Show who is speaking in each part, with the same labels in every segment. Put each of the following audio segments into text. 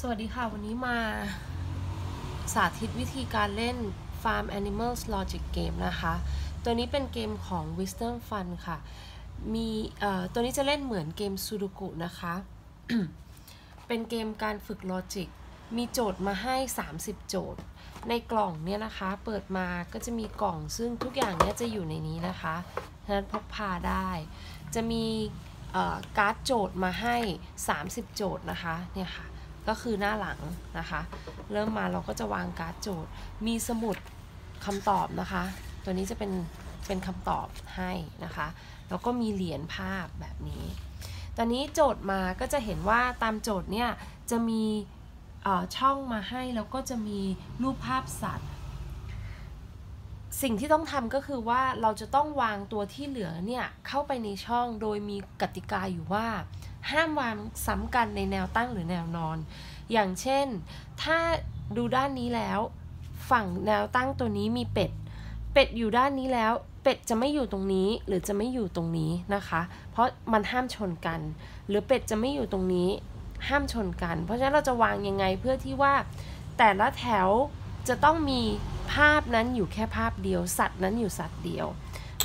Speaker 1: สวัสดีค่ะ วันนี้มาสาธิตวิธีการเล่น Farm Animals Logic Game นะคะ ตัวนี้เป็นเกมของ Wisdom Fun ค่ะ มีตัวนี้จะเล่นเหมือนเกมซูดูกุนะคะ เป็นเกมการฝึกลอจิก มีโจทย์มาให้ 30 โจทย์ ในกล่องเนี่ยนะคะ เปิดมาก็จะมีกล่องซึ่งทุกอย่างเนี่ยจะอยู่ในนี้นะคะฉะนั้นพกพาได้ จะมีการ์ดโจทย์มาให้ 30 โจทย์นะคะ เนี่ยค่ะ ก็คือหน้าหลังนะคะ เริ่มมาเราก็จะวางการ์ดโจทย์ มีสมุดคำตอบนะคะ ตัวนี้จะเป็นเป็นคำตอบให้นะคะ แล้วก็มีเหรียญภาพแบบนี้ ตอนนี้โจทย์มาก็จะเห็นว่าตามโจทย์เนี่ยจะมีช่องมาให้แล้วก็จะมีรูปภาพสัตว์ สิ่งที่ต้องทำก็คือว่าเราจะต้องวางตัวที่เหลือเนี่ยเข้าไปในช่องโดยมีกติกาอยู่ว่า ห้ามวางซ้ำกันในแนวตั้งหรือแนวนอน อย่างเช่น ถ้าดูด้านนี้แล้ว ฝั่งแนวตั้งตัวนี้มีเป็ด เป็ดอยู่ด้านนี้แล้ว เป็ดจะไม่อยู่ตรงนี้หรือจะไม่อยู่ตรงนี้นะคะ เพราะมันห้ามชนกัน หรือเป็ดจะไม่อยู่ตรงนี้ ห้ามชนกัน เพราะฉะนั้นเราจะวางยังไงเพื่อที่ว่า แต่ละแถวจะต้องมีภาพนั้นอยู่แค่ภาพเดียว สัตว์นั้นอยู่สัตว์เดียว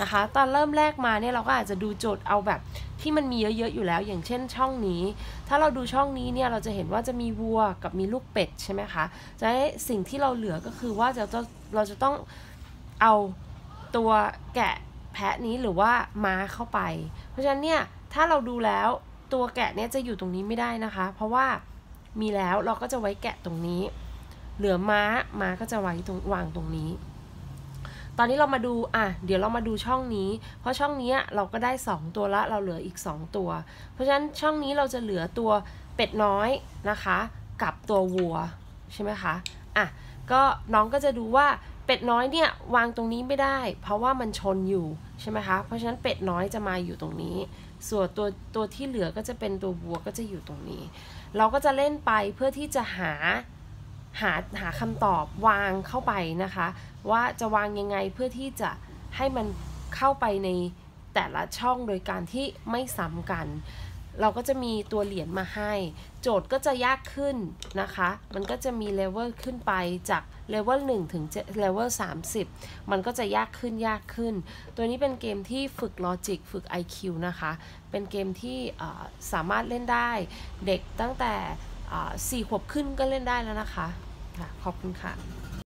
Speaker 1: นะคะ ตอนเริ่มแรกมาเนี่ยเราก็อาจจะดูโจทย์เอาแบบที่มันมีเยอะๆอยู่แล้ว อย่างเช่นช่องนี้ ถ้าเราดูช่องนี้เนี่ยเราจะเห็นว่าจะมีวัวกับมีลูกเป็ดใช่ไหมคะจะสิ่งที่เราเหลือก็คือว่าจะเราจะต้องเอาตัวแกะแพะนี้หรือว่าม้าเข้าไป เพราะฉะนั้นเนี่ยถ้าเราดูแล้วตัวแกะเนี่ยจะอยู่ตรงนี้ไม่ได้นะคะ เพราะว่ามีแล้วเราก็จะไว้แกะตรงนี้ เหลือม้าม้าก็จะไว้ตรงวางตรงนี้ ตอนนี้เรามาดูอะเดี๋ยวเรามาดูช่องนี้ เพราะช่องนี้เราก็ได้ 2 ตัวละเราเหลืออีก 2 ตัว เพราะฉะนั้นช่องนี้เราจะเหลือตัวเป็ดน้อยนะคะ กับตัววัวใช่ไหมคะอะก็น้องก็จะดูว่าเป็ดน้อยเนี่ยวางตรงนี้ไม่ได้ เพราะว่ามันชนอยู่ใช่ไหมคะเพราะฉะนั้นเป็ดน้อยจะมาอยู่ตรงนี้ ส่วนตัวตัวที่เหลือก็จะเป็นตัววัวก็จะอยู่ตรงนี้ เราก็จะเล่นไปเพื่อที่จะหา หาหาคำตอบวางเข้าไปนะคะ ว่าจะวางยังไงเพื่อที่จะให้มันเข้าไปในแต่ละช่องโดยการที่ไม่ซ้ำกัน เราก็จะมีตัวเหรียญมาให้ โจทย์ก็จะยากขึ้นนะคะ มันก็จะมีเลเวลขึ้นไปจากเลเวล1ถึงเลเวล30 มันก็จะยากขึ้นยากขึ้น ตัวนี้เป็นเกมที่ฝึกลอจิกฝึก IQ นะคะ เป็นเกมที่สามารถเล่นได้เด็กตั้งแต่สี่ขวบขึ้นก็เล่นได้แล้วนะคะ ค่ะ ขอบคุณค่ะ